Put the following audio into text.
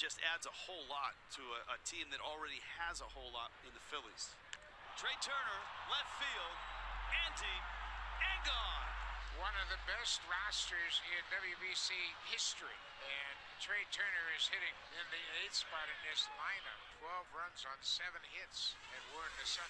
just adds a whole lot to a, a team that already has a whole lot in the Phillies. Trea Turner, left field, Andy, and gone. One of the best rosters in WBC history. And Trea Turner is hitting in the eighth spot in this lineup. 12 runs on seven hits. And we're in the second.